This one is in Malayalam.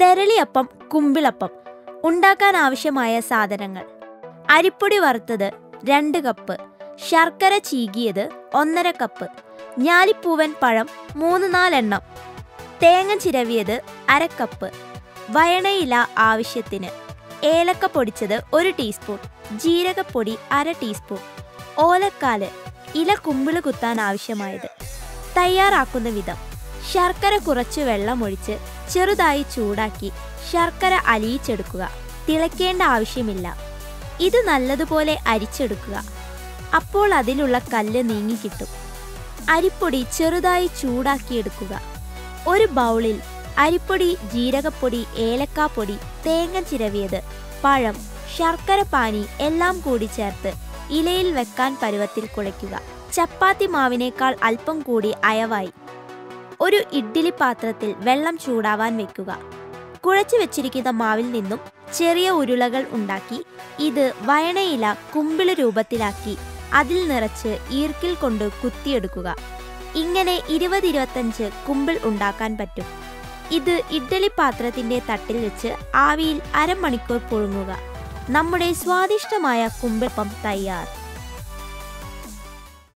തെരളിയപ്പം കുമ്പിളപ്പം ഉണ്ടാക്കാൻ ആവശ്യമായ സാധനങ്ങൾ. അരിപ്പൊടി വറുത്തത് രണ്ട് കപ്പ് ശർക്കര ചീകിയത് ഒന്നര കപ്പ് ഞാലിപ്പൂവൻ പഴം മൂന്ന് നാലെണ്ണം തേങ്ങ ചിരവിയത് അരക്കപ്പ് കപ്പ് വയണയില ആവശ്യത്തിന് ഏലക്ക പൊടിച്ചത് ഒരു ടീസ്പൂൺ ജീരകപ്പൊടി അര ടീസ്പൂൺ ഓലക്കാൽ ഇല കുമ്പിൾ കുത്താൻ ആവശ്യമായത് തയ്യാറാക്കുന്ന വിധം ശർക്കര കുറച്ച് വെള്ളമൊഴിച്ച് ചെറുതായി ചൂടാക്കി ശർക്കര അലിയിച്ചെടുക്കുക. തിളയ്ക്കേണ്ട ആവശ്യമില്ല. ഇത് നല്ലതുപോലെ അരിച്ചെടുക്കുക. അപ്പോൾ അതിലുള്ള കല്ല് നീങ്ങിക്കിട്ടും അരിപ്പൊടി ചെറുതായി ചൂടാക്കിയെടുക്കുക. ഒരു ബൗളിൽ അരിപ്പൊടി ജീരകപ്പൊടി ഏലക്കാപ്പൊടി തേങ്ങ ചിരവിയത് പഴം ശർക്കര പാനി എല്ലാം കൂടി ചേർത്ത് ഇലയിൽ വെക്കാൻ പരുവത്തിൽ കുഴയ്ക്കുക. ചപ്പാത്തി മാവിനേക്കാൾ അല്പം കൂടി അയവായി. ഒരു ഇഡ്ഡലി പാത്രത്തിൽ വെള്ളം ചൂടാവാൻ വെക്കുക. കുഴച്ചു വെച്ചിരിക്കുന്ന മാവിൽ നിന്നും ചെറിയ ഉരുളകൾ ഉണ്ടാക്കി ഇത് വയണയില കുമ്പിൾ രൂപത്തിലാക്കി അതിൽ നിറച്ച് ഈർക്കിൽ കൊണ്ട് കുത്തിയെടുക്കുക. ഇങ്ങനെ ഇരുപത് ഇരുപത്തഞ്ച് കുമ്പിൾ ഉണ്ടാക്കാൻ പറ്റും. ഇത് ഇഡ്ഡലി പാത്രത്തിന്റെ തട്ടിൽ വെച്ച് ആവിയിൽ അരമണിക്കൂർ പുഴുങ്ങുക. നമ്മുടെ സ്വാദിഷ്ടമായ കുമ്പിൾപ്പം തയ്യാർ.